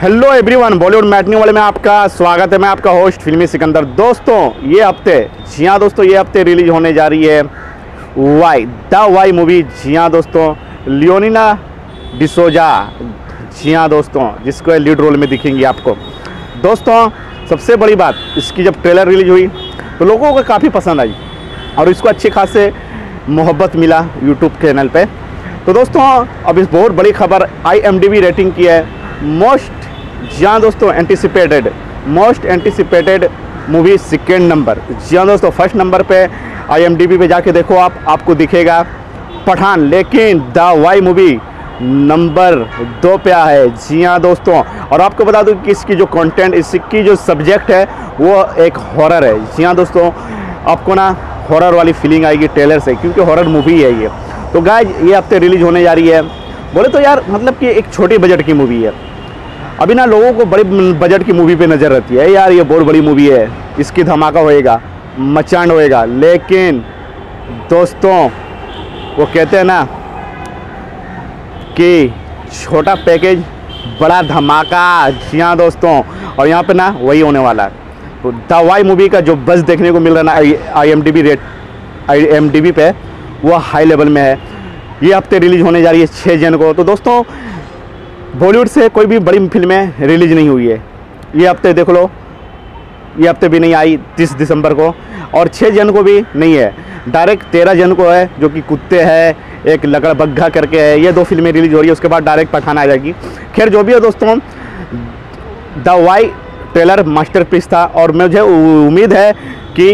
Hello everyone Bollywood matinee वाले में आपका स्वागत है। मैं आपका होस्ट फिल्मी सिकंदर। दोस्तों, ये हफ़्ते जी हाँ दोस्तों, ये हफ़्ते रिलीज़ होने जा रही है। वाई द वाई मूवी जी हाँ दोस्तों। लियोनिना डिसोजा जी हाँ दोस्तों, जिसको लीड रोल में दिखेंगी आपको। दोस्तों, सबसे बड़ी बात, इसकी जब ट्रेलर रिलीज़ हुई तो लोगों को काफ़ी पसंद आई और इसको अच्छे खासे मोहब्बत मिला यूट्यूब चैनल पर तो दोस्तों, अब इस बहुत बड़ी खबर आई रेटिंग की है। मोस्ट जी हाँ दोस्तों anticipated most anticipated movie second number जी हाँ दोस्तों फ़र्स्ट नंबर पे आईएमडीबी पे जाके देखो आप, आपको दिखेगा पठान, लेकिन द वाई मूवी नंबर दो पे है। जी हाँ दोस्तों, और आपको बता दूँ कि इसकी जो कंटेंट इसकी जो सब्जेक्ट है, वो एक हॉरर है। जी हाँ दोस्तों, आपको ना हॉरर वाली फीलिंग आएगी ट्रेलर से, क्योंकि हॉरर मूवी है ये। तो गाय ये हफ़्ते रिलीज़ होने जा रही है। बोले तो यार मतलब कि एक छोटी बजट की मूवी है। अभी ना लोगों को बड़े बजट की मूवी पे नज़र रहती है। यार, ये बहुत बड़ी मूवी है। इसकी धमाका होएगा, मचान होएगा। लेकिन, दोस्तों, वो कहते हैं ना कि छोटा पैकेज बड़ा धमाका। जी हाँ दोस्तों। और यहाँ पे ना, वही होने वाला है। तो दवाई मूवी का जो बस देखने को मिल रहा है ना, I M D B rate I M D B पे, वो हाई लेवल में है। ये हफ़्ते रिलीज़ होने जा रही है छः जन को। तो दोस्तों बॉलीवुड से कोई भी बड़ी फ़िल्में रिलीज़ नहीं हुई है। ये हफ़्ते देख लो। ये हफ़्ते भी नहीं आई तीस दिसंबर को। और छः जन को भी नहीं है। डायरेक्ट तेरह जन को है, जो कि कुत्ते है, एक लकड़ बग्घा करके है। ये दो फ़िल्में रिलीज़ हो रही है, उसके बाद डायरेक्ट पठान आ जाएगी। खैर, जो भी है दोस्तों, द वाई ट्रेलर मास्टरपीस था। और मुझे उम्मीद है कि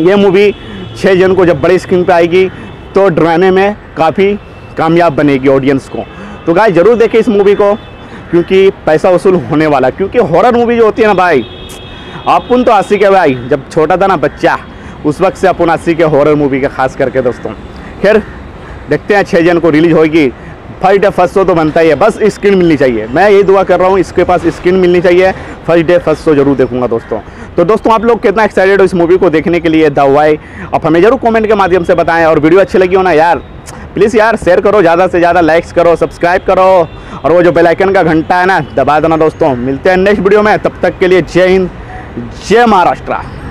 ये मूवी छः जन को जब बड़ी स्क्रीन पर आएगी तो डराने में काफ़ी कामयाब बनेगी ऑडियंस को। तो गाय ज़रूर देखें इस मूवी को, क्योंकि पैसा वसूल होने वाला क्योंकि हॉरर मूवी जो होती है ना भाई, अपन तो आसी के भाई, जब छोटा था ना बच्चा, उस वक्त से अपन आसी के हॉरर मूवी के खास करके दोस्तों। खैर, देखते हैं छः जन को रिलीज़ होगी। फ़र्स्ट डे फ़र्स्ट शो तो बनता ही है, बस स्क्रीन मिलनी चाहिए। मैं यही दुआ कर रहा हूँ, इसके पास स्क्रीन मिलनी चाहिए। फ़र्स्ट डे फ़र्स्ट शो ज़रूर देखूँगा दोस्तों। तो दोस्तों, आप लोग कितना एक्साइटेड हो इस मूवी को देखने के लिए? दवाई आप हमें ज़रूर कमेंट के माध्यम से बताएँ, और वीडियो अच्छी लगी हो ना यार? प्लीज़ यार शेयर करो, ज़्यादा से ज़्यादा लाइक्स करो सब्सक्राइब करो। और वो जो बेलाइकन का घंटा है ना, दबा देना दोस्तों। मिलते हैं नेक्स्ट वीडियो में, तब तक के लिए जय हिंद, जय महाराष्ट्र।